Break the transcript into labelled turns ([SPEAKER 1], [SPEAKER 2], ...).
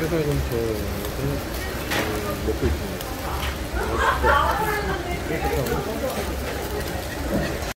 [SPEAKER 1] 회사에서 저 먹고 있습니다.